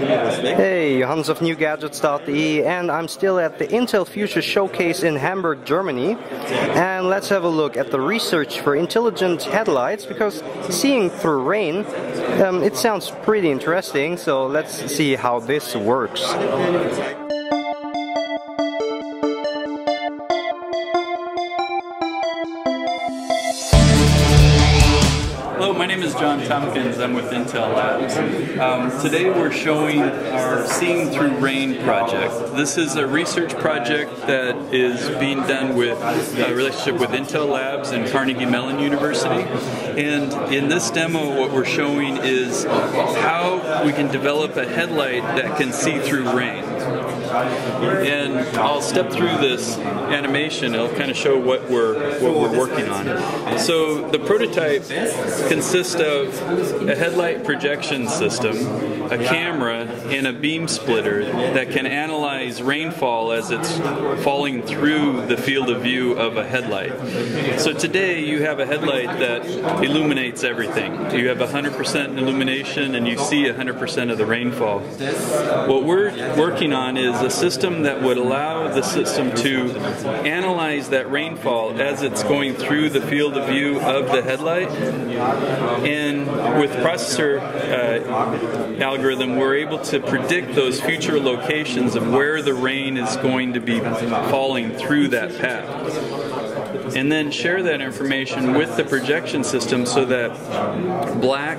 Hey, Johannes of NewGadgets.de, and I'm still at the Intel Future Showcase in Hamburg, Germany. And let's have a look at the research for intelligent headlights, because seeing through rain, um, it sounds pretty interesting, so let's see how this works. Name is John Tompkins. I'm with Intel Labs. Um, today we're showing our Seeing Through Rain project. This is a research project that is being done with a relationship with Intel Labs and Carnegie Mellon University. And in this demo, what we're showing is how we can develop a headlight that can see through rain. And I'll step through this animation. It'll kind of show what we're what we're working on. So the prototype consists of a headlight projection system, a camera, and a beam splitter that can analyze rainfall as it's falling through the field of view of a headlight. So today you have a headlight that illuminates everything. You have 100% illumination and you see 100% of the rainfall. What we're working on is a system that would allow the system to analyze that rainfall as it's going through the field of view of the headlight. And with processor uh, algorithm, we're able to predict those future locations of where the rain is going to be falling through that path and then share that information with the projection system so that black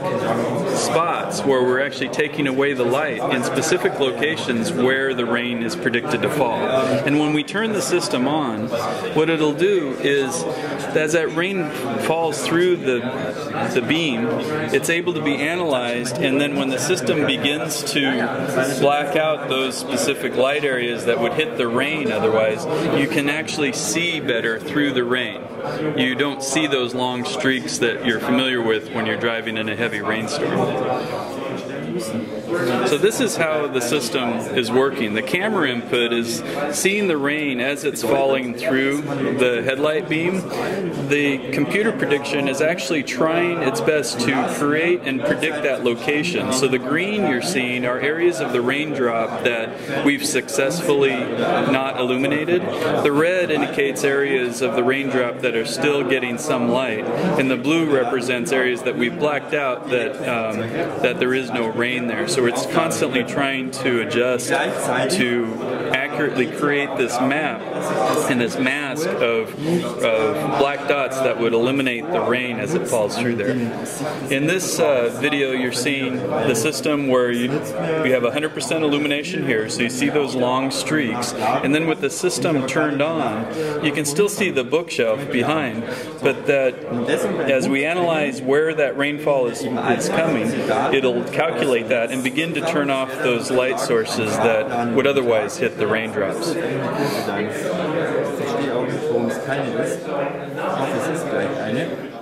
spots where we're actually taking away the light in specific locations where the rain is predicted to fall. And when we turn the system on, what it'll do is as that rain falls through the, the beam, it's able to be analyzed, and then when the system begins to black out those specific light areas that would hit the rain otherwise, you can actually see better through the rain. You don't see those long streaks that you're familiar with when you're driving in a heavy rainstorm. So this is how the system is working. The camera input is seeing the rain as it's falling through the headlight beam. The computer prediction is actually trying its best to create and predict that location. So the green you're seeing are areas of the raindrop that we've successfully not illuminated. The red indicates areas of the raindrop that are still getting some light, and the blue represents areas that we've blacked out that um, that there is no rain there. So it's constantly trying to adjust to accurately create this map and this mask of, of black dots that would eliminate the rain as it falls through there. In this uh, video, you're seeing the system where you, you have 100% illumination here, so you see those long streaks, and then with the system turned on, you can still see the bookshelf behind, but that as we analyze where that rainfall is, is coming, it'll calculate that and begin to turn off those light sources that would otherwise hit the raindrops. Ich verstehe auch nicht, worum es keine ist. Ich hoffe, es ist gleich eine.